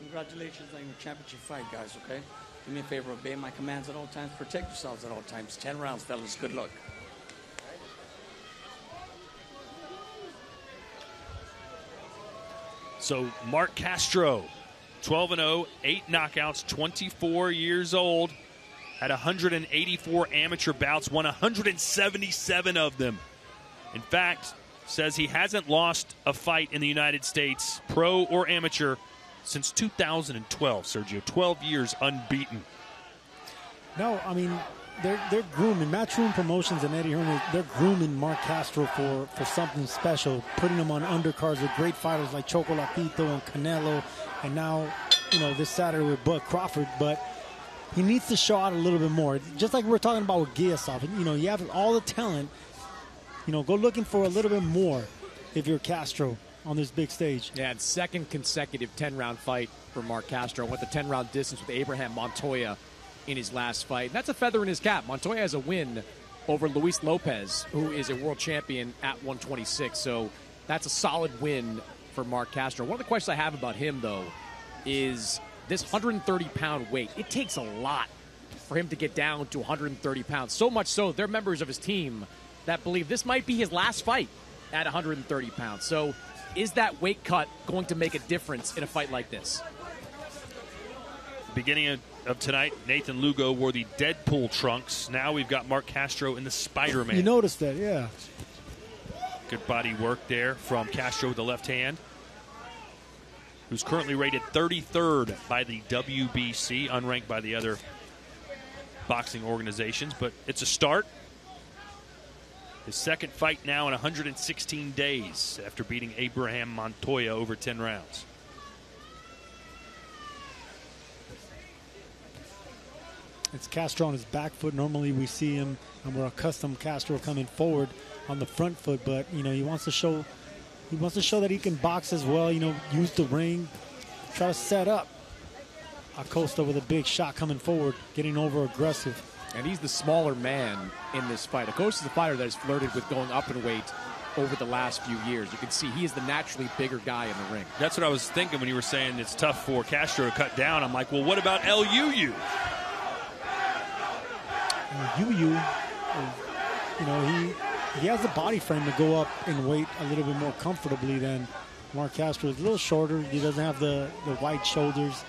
Congratulations on your championship fight, guys, okay? Do me a favor, obey my commands at all times, protect yourselves at all times. 10 rounds, fellas. Good luck. So Marc Castro, 12 and 0, 8 knockouts, 24 years old, had 184 amateur bouts, won 177 of them. In fact, says he hasn't lost a fight in the United States, pro or amateur, since 2012. Sergio, 12 years unbeaten. No, I mean they're they're grooming Matchroom Promotions and Eddie Hearn. They're grooming Marc Castro for for something special, putting him on undercards with great fighters like Chocolatito and Canelo, and now you know this Saturday with Bud Crawford. But he needs to show out a little bit more, just like we are talking about with Giyasov. You know, you have all the talent. You know, go looking for a little bit more if you're Castro on this big stage. Yeah, and second consecutive 10 round fight for Marc Castro. Went the 10 round distance with Abraham Montoya in his last fight. And that's a feather in his cap. Montoya has a win over Luis Lopez, who is a world champion at 126. So that's a solid win for Marc Castro. One of the questions I have about him, though, is this 130 pound weight. It takes a lot for him to get down to 130 pounds. So much so, they're members of his team that believe this might be his last fight at 130 pounds. So is that weight cut going to make a difference in a fight like this? Beginning of, of tonight, Nathan Lugo wore the Deadpool trunks. Now we've got Marc Castro in the Spider Man. You noticed that, yeah. Good body work there from Castro with the left hand, who's currently rated 33rd by the WBC, unranked by the other boxing organizations. But it's a start. His second fight now in 116 days after beating Abraham Montoya over 10 rounds. It's Castro on his back foot. Normally we see him, and we're accustomed Castro coming forward on the front foot, but you know he wants to show he wants to show that he can box as well. You know, use the ring, try to set up Acosta with a big shot coming forward, getting over aggressive and he's the smaller man in this fight. Acosta is a fighter that has flirted with going up in weight over the last few years. You can see he is the naturally bigger guy in the ring. That's what I was thinking when you were saying it's tough for Castro to cut down. I'm like, well, what about LUU? UU, you know, he he has the body frame to go up in weight a little bit more comfortably than Marc Castro. He's a little shorter. He doesn't have the, the wide shoulders.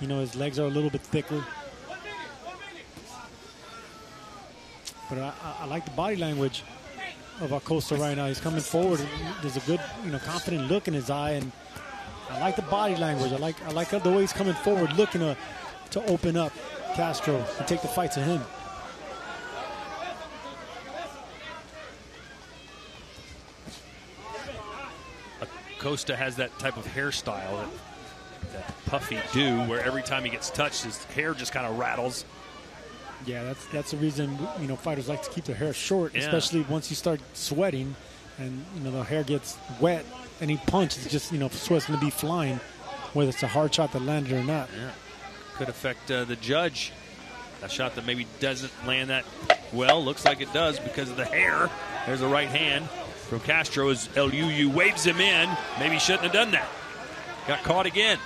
You know, his legs are a little bit thicker. But I, I, like the body language of Acosta right now. He's coming forward. There's a good, you know, confident look in his eye, and I like the body language. I like I like the way he's coming forward, looking to to open up Castro and take the fight to him. Acosta has that type of hairstyle that, that puffy do, where every time he gets touched, his hair just kind of rattles. Yeah, that's that's the reason you know fighters like to keep their hair short, Yeah. especially once you start sweating, and you know the hair gets wet. Any punch is just you know sweat's going to be flying, whether it's a hard shot that landed or not. Yeah. Could affect uh, the judge. A shot that maybe doesn't land that well. Looks like it does because of the hair. There's a right hand from Castro as LUU waves him in. Maybe he shouldn't have done that. Got caught again.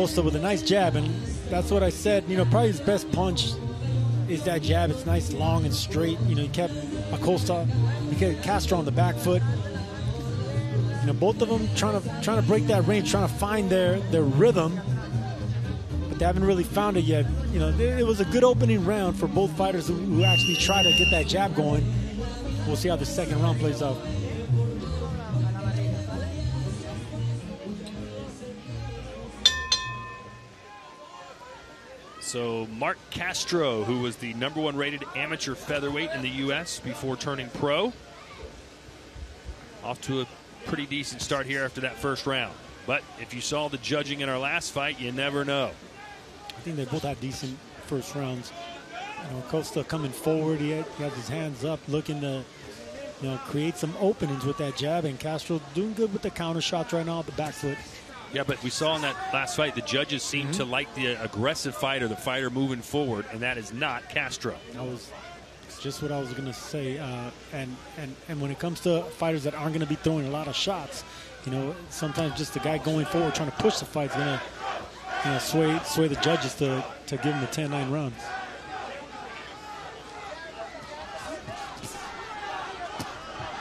Acosta with a nice jab, and that's what I said. You know, probably his best punch is that jab. It's nice, long, and straight. You know, he kept Acosta, he kept Castro on the back foot. You know, both of them trying to trying to break that range, trying to find their their rhythm, but they haven't really found it yet. You know, it was a good opening round for both fighters who, who actually try to get that jab going. We'll see how the second round plays out. So Marc Castro, who was the number one rated amateur featherweight in the U.S. before turning pro, off to a pretty decent start here after that first round. But if you saw the judging in our last fight, you never know. I think they both had decent first rounds. You know, Costa coming forward, he, had, he has his hands up, looking to you know create some openings with that jab, and Castro doing good with the counter shots right now at the back foot. Yeah, but we saw in that last fight, the judges seem Mm-hmm. to like the aggressive fighter, the fighter moving forward, and that is not Castro. That was just what I was going to say. Uh, and, and, and when it comes to fighters that aren't going to be throwing a lot of shots, you know, sometimes just the guy going forward trying to push the fight is going to you know, sway, sway the judges to, to give him the 10 9 rounds.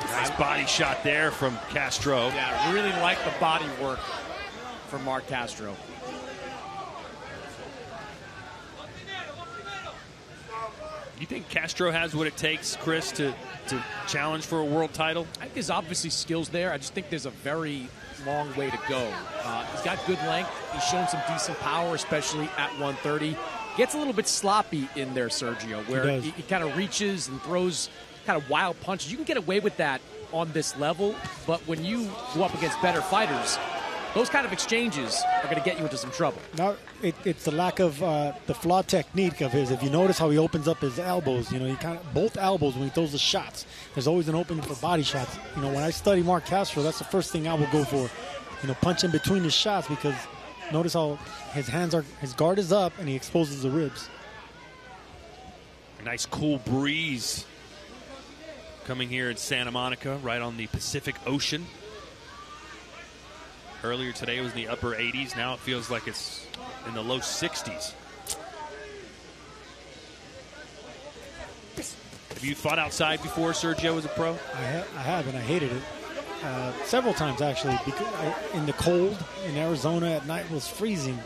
Nice body shot there from Castro. Yeah, really like the body work from Marc Castro. You think Castro has what it takes, Chris, to, to challenge for a world title? I think there's obviously skills there. I just think there's a very long way to go. Uh, he's got good length. He's shown some decent power, especially at 130. Gets a little bit sloppy in there, Sergio, where does. he, he kind of reaches and throws kind of wild punches. You can get away with that on this level, but when you go up against better fighters, those kind of exchanges are going to get you into some trouble. Now, it, it's the lack of uh, the flawed technique of his. If you notice how he opens up his elbows, you know, he kind of both elbows when he throws the shots. There's always an opening for body shots. You know, when I study Marc Castro, that's the first thing I will go for. You know, punch in between his shots because notice how his hands are, his guard is up and he exposes the ribs. A nice cool breeze coming here in Santa Monica, right on the Pacific Ocean. Earlier today it was in the upper 80s. Now it feels like it's in the low 60s. Have you fought outside before, Sergio, as a pro? I, ha- I have, and I hated it uh, several times actually. Because I, in the cold in Arizona at night was freezing,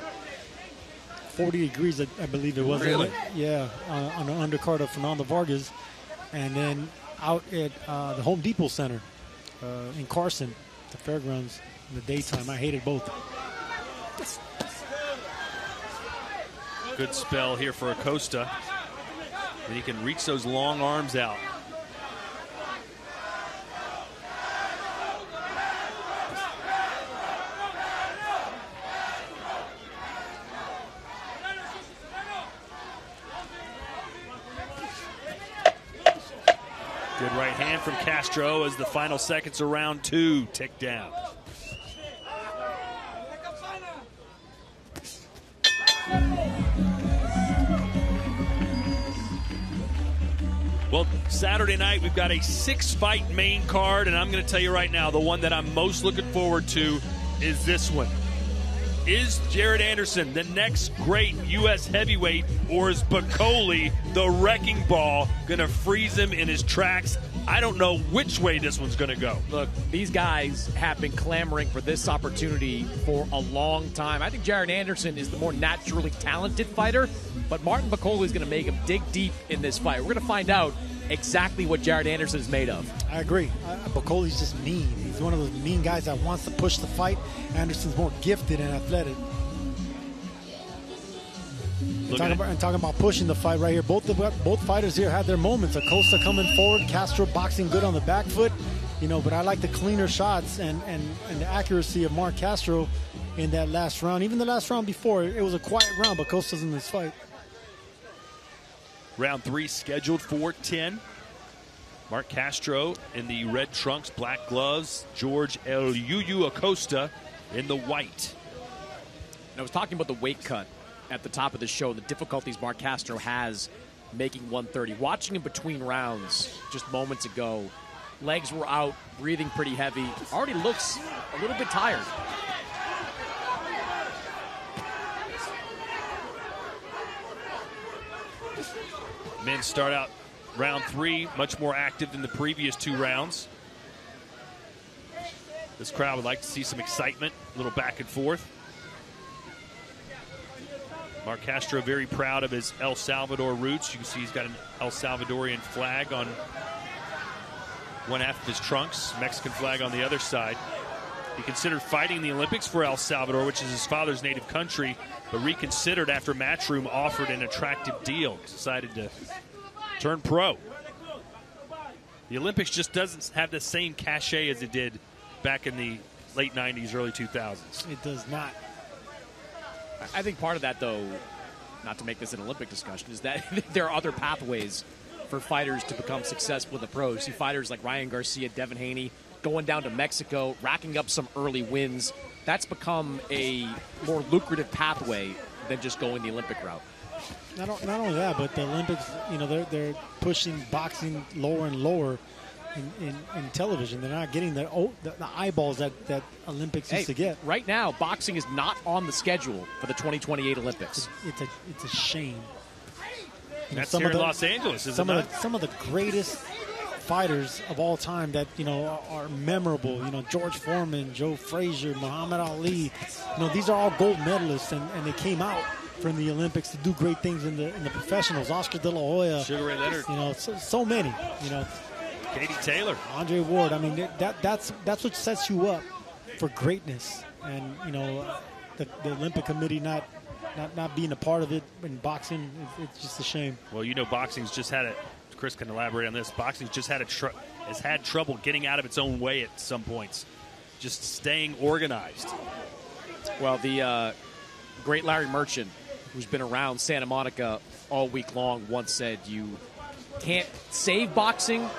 forty degrees, I, I believe it was. Really? Yeah, uh, on the undercard of Fernando Vargas, and then out at uh, the Home Depot Center uh, in Carson, the fairgrounds in the daytime. I hated both. Good spell here for Acosta. And he can reach those long arms out. Good right hand from Castro as the final seconds of round two tick down. Well, Saturday night we've got a six-fight main card, and I'm going to tell you right now, the one that I'm most looking forward to is this one. Is Jared Anderson the next great U.S. heavyweight, or is Bakole, the wrecking ball, going to freeze him in his tracks? I don't know which way this one's going to go. Look, these guys have been clamoring for this opportunity for a long time. I think Jared Anderson is the more naturally talented fighter, but Martin Bakole is going to make him dig deep in this fight. We're going to find out exactly what Jared Anderson is made of. I agree. Uh, Bakole's just mean. He's one of those mean guys that wants to push the fight. Anderson's more gifted and athletic. And Look talking, about, and talking about pushing the fight right here. Both the, both fighters here had their moments. Acosta coming forward, Castro boxing good on the back foot. You know, but I like the cleaner shots and, and, and the accuracy of Marc Castro in that last round. Even the last round before, it was a quiet round, but Costa's in this fight. Round three scheduled for 10. Marc Castro in the red trunks, black gloves. George El Yuyu Acosta in the white. And I was talking about the weight cut at the top of the show, the difficulties Marc Castro has making 130. Watching him between rounds just moments ago, legs were out, breathing pretty heavy. Already looks a little bit tired. Men start out round three much more active than the previous two rounds. This crowd would like to see some excitement, a little back and forth. Marc Castro very proud of his El Salvador roots. You can see he's got an El Salvadorian flag on one half of his trunks, Mexican flag on the other side. He considered fighting the Olympics for El Salvador, which is his father's native country, but reconsidered after Matchroom offered an attractive deal. Decided to turn pro. The Olympics just doesn't have the same cachet as it did back in the late 90s, early 2000s. It does not. I think part of that, though, not to make this an Olympic discussion, is that there are other pathways for fighters to become successful in the pros. See fighters like Ryan Garcia, Devin Haney, going down to Mexico, racking up some early wins. That's become a more lucrative pathway than just going the Olympic route. Not, not only that, but the Olympics, you know, they're they're pushing boxing lower and lower in, in, in television. They're not getting the, oh, the the eyeballs that that Olympics Hey, used to get. right now, boxing is not on the schedule for the 2028 Olympics. It's a it's a shame. You know, That's some here of in Los Angeles, isn't some it? of the, some of the greatest fighters of all time that you know are, are memorable. You know, George Foreman, Joe Frazier, Muhammad Ali. You know, these are all gold medalists, and, and they came out from the Olympics to do great things in the in the professionals. Oscar De La Hoya, Sugar Ray Leonard, you know, so, so many. You know, Katie Taylor. Andre Ward. I mean, that that's that's what sets you up for greatness. And you know, the, the Olympic Committee not not not being a part of it in boxing, it's, it's just a shame. Well, you know, boxing's just had it. Chris can elaborate on this. Boxing's just had a tr- has had trouble getting out of its own way at some points, just staying organized. Well, the uh, great Larry Merchant, who's been around Santa Monica all week long, once said, "You can't save boxing,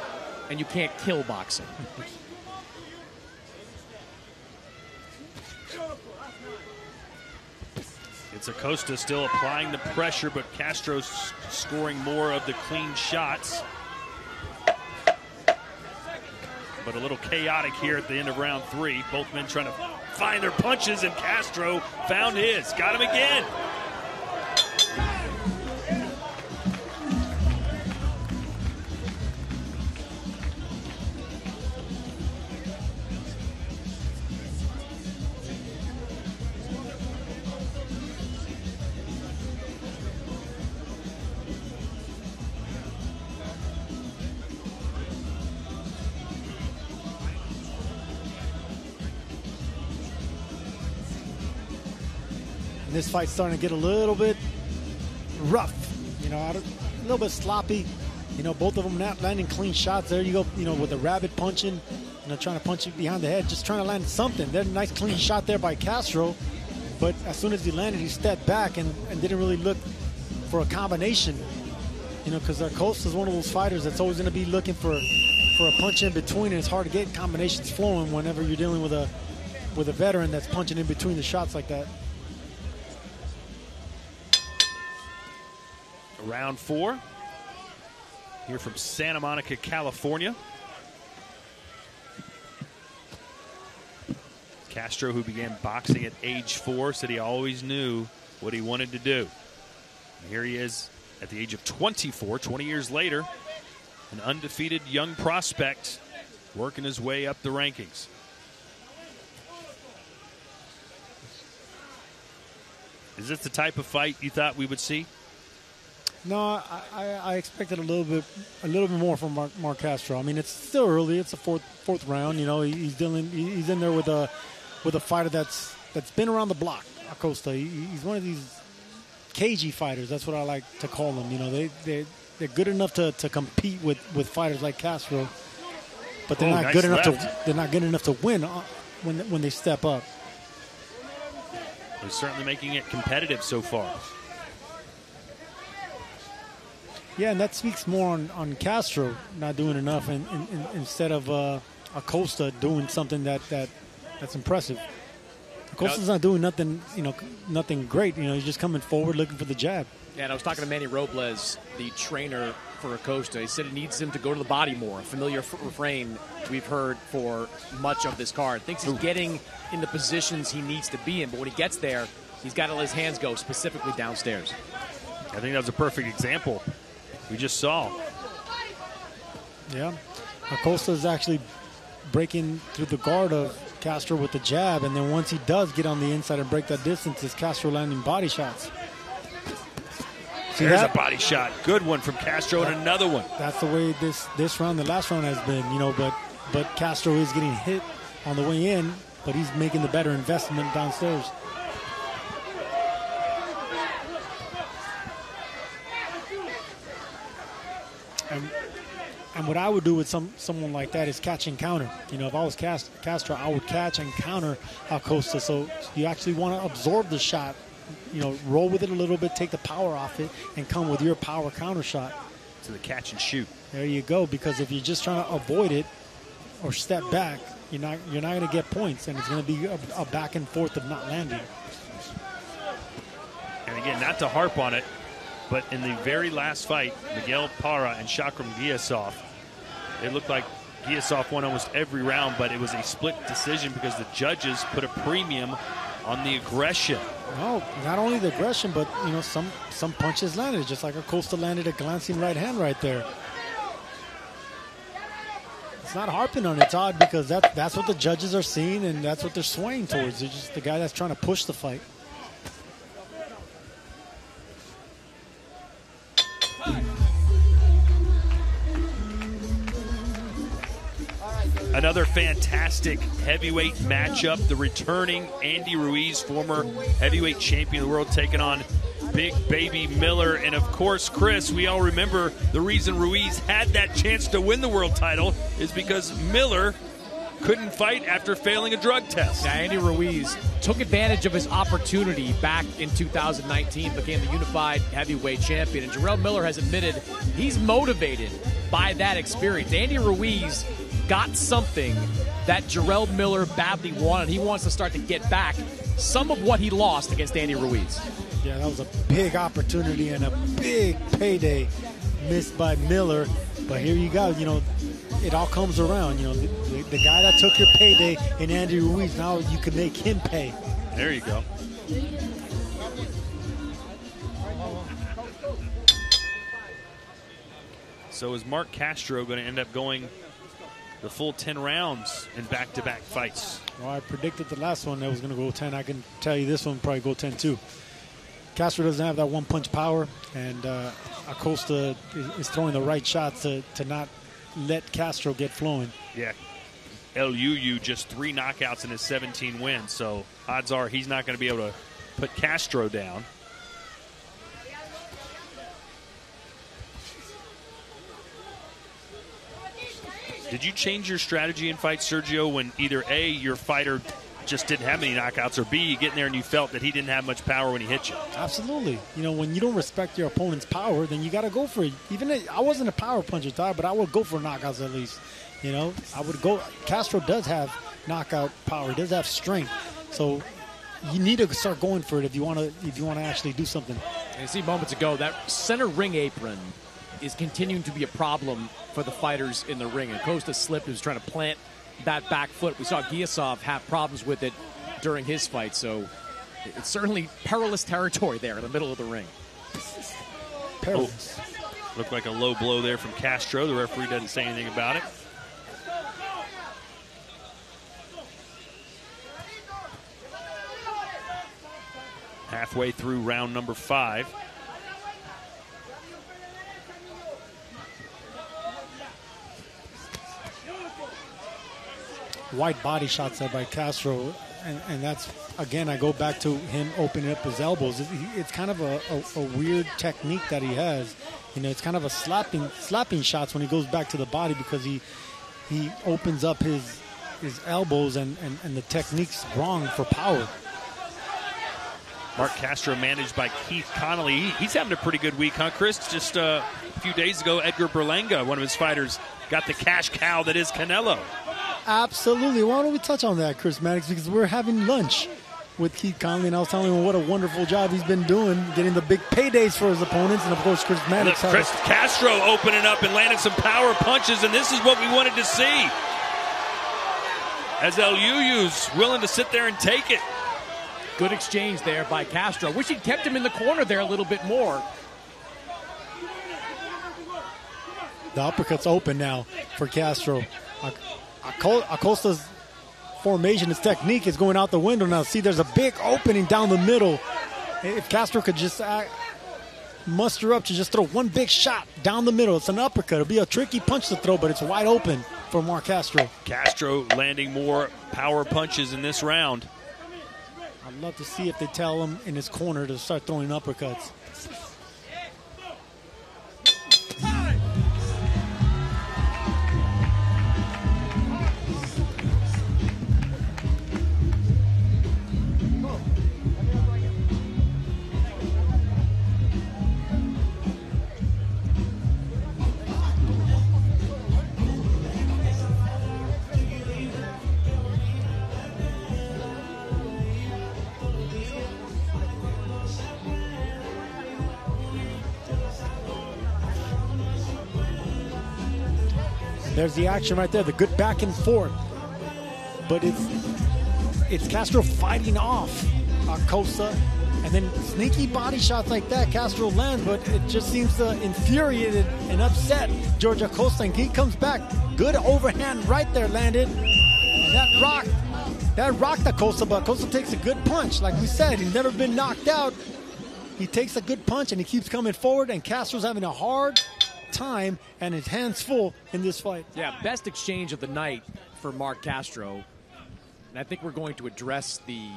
and you can't kill boxing." It's Acosta still applying the pressure, but Castro's scoring more of the clean shots. But a little chaotic here at the end of round three. Both men trying to find their punches, and Castro found his. Got him again. Fight's starting to get a little bit rough. You know, a little bit sloppy. You know, both of them not landing clean shots. There you go. You know, with the rabbit punching, you know, trying to punch you behind the head, just trying to land something. There's a nice clean shot there by Castro, but as soon as he landed, he stepped back and, and didn't really look for a combination. You know, because Acosta is one of those fighters that's always going to be looking for for a punch in between, and it's hard to get combinations flowing whenever you're dealing with a with a veteran that's punching in between the shots like that. Round four. Here from Santa Monica, California. Castro, who began boxing at age four, said he always knew what he wanted to do. And here he is at the age of 24, 20 years later, an undefeated young prospect working his way up the rankings. Is this the type of fight you thought we would see? No, I, I, I expected a little bit, a little bit more from Marc, Marc Castro. I mean, it's still early. It's a fourth fourth round. You know, he, he's dealing. he- He's in there with a with a fighter that's that's been around the block. Acosta. He, he's one of these cagey fighters. That's what I like to call them. You know, they they they're good enough to, to compete with, with fighters like Castro, but they're Oh, not nice good enough left. to they're not good enough to win uh, when when they step up. He's certainly making it competitive so far. Yeah, and that speaks more on, on Castro not doing enough, and, and, and instead of uh, Acosta doing something that, that that's impressive. Acosta's not doing nothing, you know, nothing great. You know, he's just coming forward looking for the jab. Yeah, and I was talking to Manny Robles, the trainer for Acosta. He said he needs him to go to the body more. A familiar f- refrain we've heard for much of this card. Thinks he's getting in the positions he needs to be in, but when he gets there, he's got to let his hands go, specifically downstairs. I think that was a perfect example we just saw. Yeah, Acosta is actually breaking through the guard of Castro with the jab, and then once he does get on the inside and break that distance, is Castro landing body shots. See There's that? a body shot. Good one from Castro and another one. that's the way this this round, the last round has been, you know. But but Castro is getting hit on the way in, but he's making the better investment downstairs. And what I would do with some someone like that is catch and counter. You know, if I was Cast, Castro, I would catch and counter Acosta. So you actually want to absorb the shot. You know, roll with it a little bit, take the power off it, and come with your power counter shot. To the catch and shoot. There you go. Because if you're just trying to avoid it or step back, you're not you're not going to get points, and it's going to be a, a back and forth of not landing. And again, not to harp on it, but in the very last fight, Miguel Parra and Shakhram Giyasov, it looked like Giyasov won almost every round, but it was a split decision because the judges put a premium on the aggression. No, not only the aggression, but you know some some punches landed, just like a Acosta landed a glancing right hand right there. It's not harping on it. It's odd because that that's what the judges are seeing, and that's what they're swaying towards. They're just the guy that's trying to push the fight. Another fantastic heavyweight matchup. The returning Andy Ruiz, former heavyweight champion of the world, taking on Big Baby Miller. And of course, Chris, we all remember the reason Ruiz had that chance to win the world title is because Miller couldn't fight after failing a drug test. Now, Andy Ruiz took advantage of his opportunity back in 2019, became the unified heavyweight champion. And Jarrell Miller has admitted he's motivated by that experience. Andy Ruiz got something that Jarrell Miller badly wanted. He wants to start to get back some of what he lost against Andy Ruiz. Yeah, that was a big opportunity and a big payday missed by Miller. But here you go. You know, it all comes around. You know, the, the, the guy that took your payday in Andy Ruiz, now you can make him pay. There you go. So is Mark Castro going to end up going the full 10 rounds in back-to-back fights? Well, I predicted the last one that was going to go 10. I can tell you this one probably go 10 too. Castro doesn't have that one punch power, and uh, Acosta is throwing the right shots to, to not let Castro get flowing. Yeah. El Yuyu just three knockouts in his 17 wins, so odds are he's not going to be able to put Castro down. Did you change your strategy in fight, Sergio, when either A, your fighter just didn't have any knockouts, or B, you get in there and you felt that he didn't have much power when he hit you? Absolutely. You know, when you don't respect your opponent's power, then you got to go for it. Even if, I wasn't a power puncher, Todd, but I would go for knockouts at least. You know, I would go. Castro does have knockout power. He does have strength. So you need to start going for it if you want to. If you want to actually do something. And you see moments ago that center ring apron is continuing to be a problem for the fighters in the ring. And Costa slipped. He was trying to plant that back foot. We saw Giyasov have problems with it during his fight. So it's certainly perilous territory there in the middle of the ring. Perilous. Oh, looked like a low blow there from Castro. The referee doesn't say anything about it. Halfway through round number five. White body shots there by Castro, and, and that's again. I go back to him opening up his elbows. It- It's kind of a, a, a weird technique that he has. You know, it's kind of a slapping slapping shots when he goes back to the body because he he opens up his his elbows and, and, and the technique's wrong for power. Marc Castro managed by Keith Connolly. He, he's having a pretty good week, huh, Chris? Just uh, a few days ago, Edgar Berlanga, one of his fighters, got the cash cow that is Canelo. Absolutely. Why don't we touch on that, Chris Mannix? Because we're having lunch with Keith Connolly, and I was telling him what a wonderful job he's been doing, getting the big paydays for his opponents, and of course, Chris Look, Mannix. had a- Chris Castro opening up and landing some power punches, and this is what we wanted to see. As El Yuyu's willing to sit there and take it. Good exchange there by Castro. Wish he'd kept him in the corner there a little bit more. The uppercut's open now for Castro. Ac- Aco- Acosta's formation, his technique is going out the window now. See, there's a big opening down the middle. If Castro could just act, muster up to just throw one big shot down the middle, it's an uppercut. It'll be a tricky punch to throw, but it's wide open for Marc Castro. Castro landing more power punches in this round. I'd love to see if they tell him in his corner to start throwing uppercuts. There's the action right there, the good back and forth. But it's it's Castro fighting off Acosta, and then sneaky body shots like that Castro lands, but it just seems to infuriate and upset George Acosta, and he comes back. Good overhand right there landed. And that rocked, that rocked Acosta, but Acosta takes a good punch. Like we said, he's never been knocked out. He takes a good punch and he keeps coming forward, and Castro's having a hard time and his hands full in this fight. Yeah, best exchange of the night for Marc Castro. And I think we're going to address the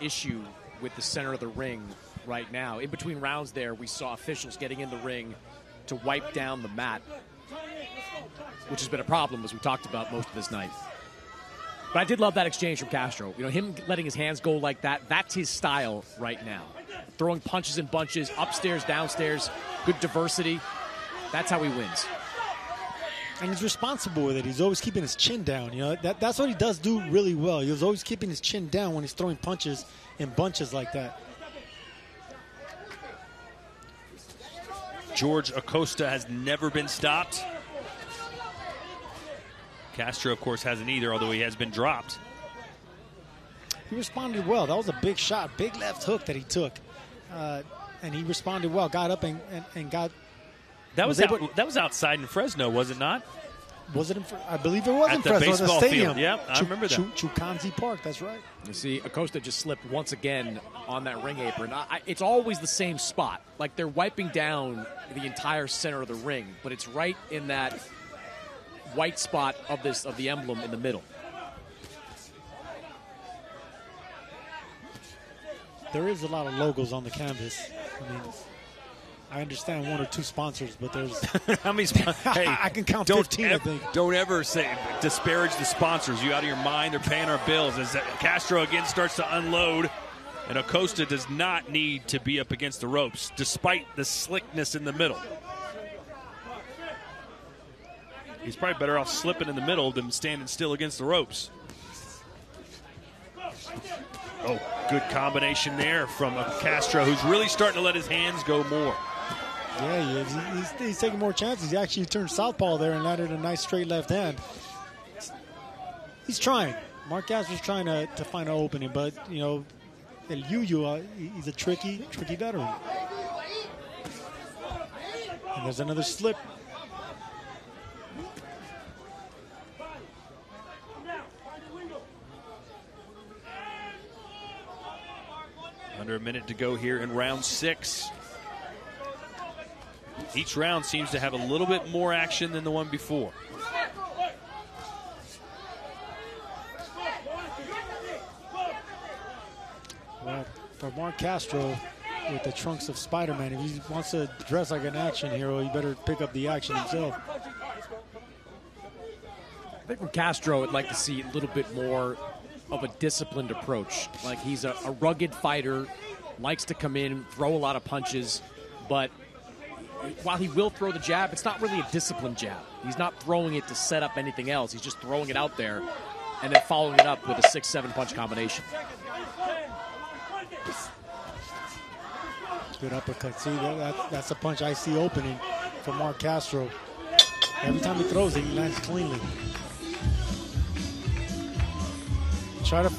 issue with the center of the ring right now. In between rounds, there, we saw officials getting in the ring to wipe down the mat, which has been a problem, as we talked about most of this night. But I did love that exchange from Castro. You know, him letting his hands go like that, that's his style right now. Throwing punches and bunches, upstairs, downstairs, good diversity. That's how he wins and he's responsible with it. He's always keeping his chin down. You know that that's what he does do really well. He's always keeping his chin down when he's throwing punches in bunches like that. George Acosta has never been stopped. Castro, of course, hasn't either, although he has been dropped. He responded well. That was a big shot, big left hook that he took, uh, and he responded well. Got up and, and, and got that was, was out, that was outside in Fresno, was it not? Was it in? I believe it was At in the Fresno, baseball the stadium. Field. Yep, I Ch- remember that. Ch- Chukchansi Park. That's right. You see, Acosta just slipped once again on that ring apron. I, it's always the same spot. Like they're wiping down the entire center of the ring, but it's right in that white spot of this of the emblem in the middle. There is a lot of logos on the canvas. I mean, I understand one or two sponsors, but there's how many? Sp- hey, I can count don't 15. Ev- I think. Don't ever say disparage the sponsors. You out of your mind? They're paying our bills. As uh, Castro again starts to unload, and Acosta does not need to be up against the ropes, despite the slickness in the middle. He's probably better off slipping in the middle than standing still against the ropes. Oh, good combination there from Castro, who's really starting to let his hands go more. Yeah, he is. He's, he's, taking more chances. He actually turned southpaw there and landed a nice straight left hand. He's trying. Marc Castro's trying to, to find an opening, but, you know, El Yuyu, uh, he's a tricky, tricky veteran. And there's another slip. Under a minute to go here in round six. Each round seems to have a little bit more action than the one before. Well, for Marc Castro, with the trunks of Spider-Man, if he wants to dress like an action hero, he better pick up the action himself. I think from Castro, I'd like to see a little bit more of a disciplined approach. Like he's a, a rugged fighter, likes to come in, throw a lot of punches, but while he will throw the jab, it's not really a disciplined jab. He's not throwing it to set up anything else. He's just throwing it out there and then following it up with a six seven punch combination. Good uppercut. See, that, that, that's a punch I see opening for Marc Castro. Every time he throws it, he lands cleanly. Try to.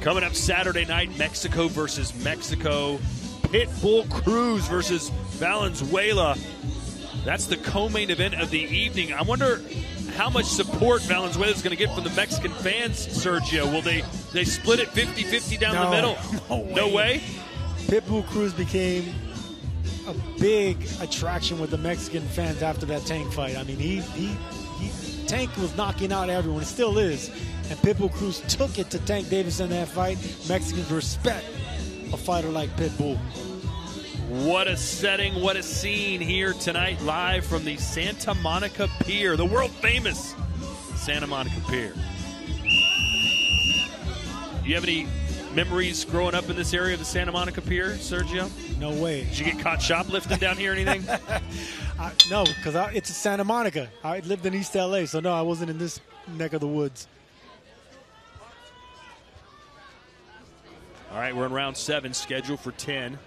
Coming up Saturday night, Mexico versus Mexico. Pitbull Cruz versus Valenzuela. That's the co-main event of the evening. I wonder how much support Valenzuela is going to get from the Mexican fans, Sergio. Will they they split it 50-50 down no, the middle? No way. No way? Pitbull Cruz became a big attraction with the Mexican fans after that Tank fight. I mean, he, he, he Tank was knocking out everyone, It still is. And Pitbull Cruz took it to Tank Davis in that fight. Mexicans respect a fighter like Pitbull. What a setting, what a scene here tonight, live from the Santa Monica Pier, the world famous Santa Monica Pier. Do you have any memories growing up in this area of the Santa Monica Pier, Sergio? No way. Did you get caught shoplifting down here or anything? I, no, because it's Santa Monica. I lived in East LA, so no, I wasn't in this neck of the woods. All right, we're in round seven, scheduled for 10.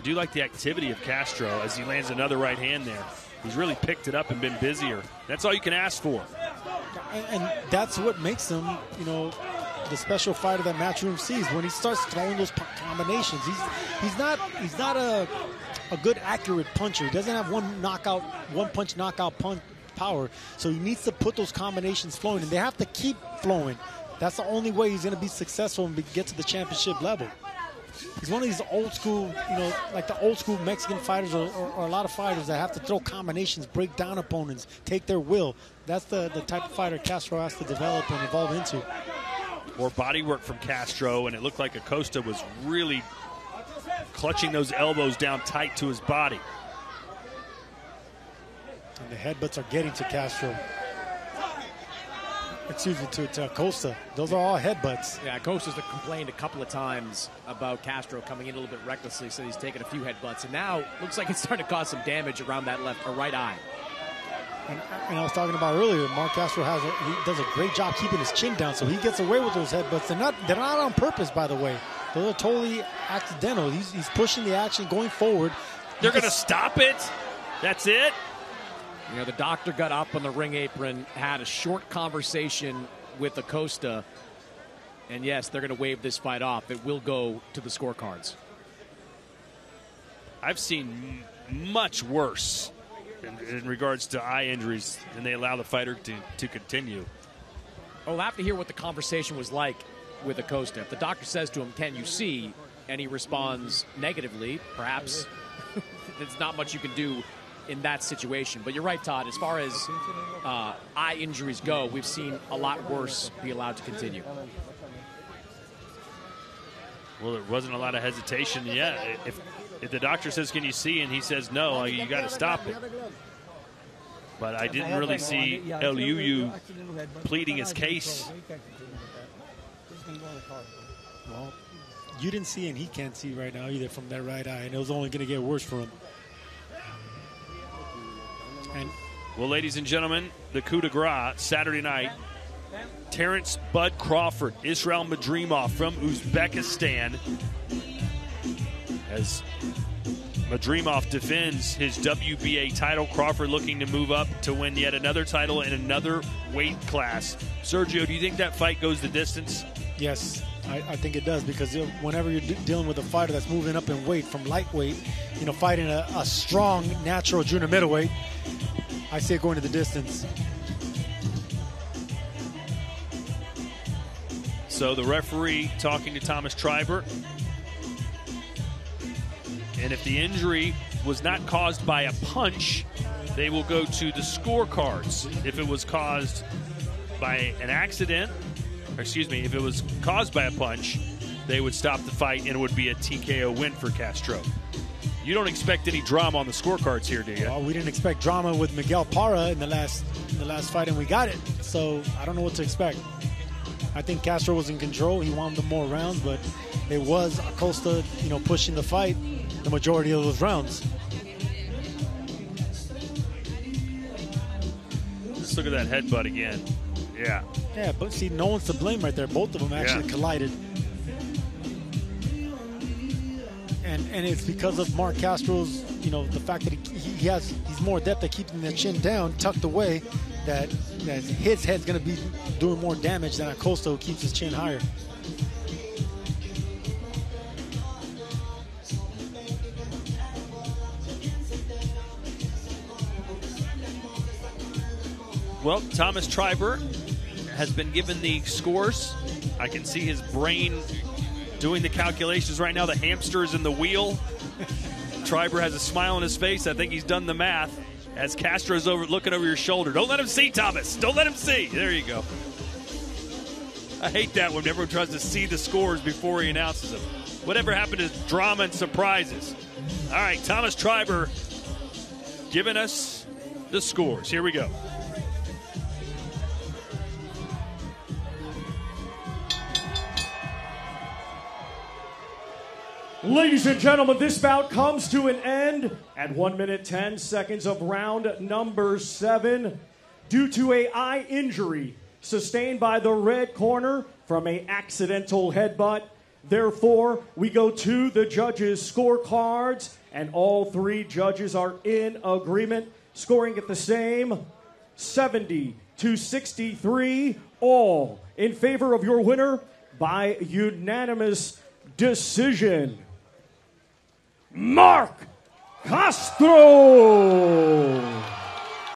Do like the activity of Castro as he lands another right hand there. He's really picked it up and been busier. That's all you can ask for. And, and that's what makes him, you know, the special fighter that Matchroom sees when he starts throwing those combinations. He's he's not he's not a a good accurate puncher. He doesn't have one knockout, one punch knockout punch power. So he needs to put those combinations flowing, and they have to keep flowing. That's the only way he's going to be successful and be, get to the championship level. He's one of these old school, you know, like the old school Mexican fighters or, or, or, a lot of fighters that have to throw combinations, break down opponents, take their will. That's the, the type of fighter Castro has to develop and evolve into. More body work from Castro, and it looked like Acosta was really clutching those elbows down tight to his body. And the headbutts are getting to Castro. Excuse me, to, to Acosta. Those are all headbutts. Yeah, Acosta's complained a couple of times about Castro coming in a little bit recklessly, so he's taken a few headbutts, and now looks like it's starting to cause some damage around that left or right eye. And, and, I was talking about earlier, Marc Castro has a, he does a great job keeping his chin down, so he gets away with those headbutts. They're not they're not on purpose, by the way. They're totally accidental. He's, he's pushing the action, going forward. They're going to stop it. That's it. You know, the doctor got up on the ring apron, had a short conversation with Acosta, and yes, they're going to wave this fight off. It will go to the scorecards. I've seen much worse in, in, regards to eye injuries, and they allow the fighter to, to continue. I'll have to hear what the conversation was like with Acosta. If the doctor says to him, Can you see? and he responds negatively, perhaps there's not much you can do in that situation. But you're right, Todd. As far as uh, eye injuries go, we've seen a lot worse be allowed to continue. Well, there wasn't a lot of hesitation yet. If if the doctor says, "Can you see?" and he says, "No," you got to stop it. But I didn't really see Luu pleading his case. Well, you didn't see, and he can't see right now either from that right eye, and it was only going to get worse for him. And well, ladies and gentlemen, the coup de grace Saturday night. Terence Bud Crawford, Israil Madrimov from Uzbekistan, as Madrimov defends his WBA title. Crawford looking to move up to win yet another title in another weight class. Sergio, do you think that fight goes the distance? Yes, I, I think it does because whenever you're d- dealing with a fighter that's moving up in weight from lightweight, you know, fighting a, a strong, natural junior middleweight, I see it going to the distance. So the referee talking to Thomas Treiber. And if the injury was not caused by a punch, they will go to the scorecards. If it was caused by an accident, excuse me, if it was caused by a punch, they would stop the fight and it would be a TKO win for Castro. You don't expect any drama on the scorecards here, do you? Well, we didn't expect drama with Miguel Parra in the last in the last fight, and we got it. So I don't know what to expect. I think Castro was in control. He wanted more rounds, but it was Acosta, you know, pushing the fight the majority of those rounds. Let's look at that headbutt again. Yeah. Yeah, but see, no one's to blame right there. Both of them actually yeah. collided. And it's because of Marc Castro's, you know, the fact that he, he has he's more adept at keeping the chin down, tucked away, that, that his head's going to be doing more damage than Acosta who keeps his chin higher. Well, Thomas Treiber has been given the scores. I can see his brain doing the calculations right now. The hamster is in the wheel. Treiber has a smile on his face. I think he's done the math as Castro's over looking over your shoulder. Don't let him see, Thomas. Don't let him see. There you go. I hate that when everyone tries to see the scores before he announces them. Whatever happened to drama and surprises? All right, Thomas Treiber giving us the scores. Here we go. Ladies and gentlemen, this bout comes to an end at 1 minute 10 seconds of round number 7 due to a eye injury sustained by the red corner from a accidental headbutt. Therefore, we go to the judges' scorecards, and all three judges are in agreement, scoring at the same 70 to 63, all in favor of your winner by unanimous decision. Marc Castro!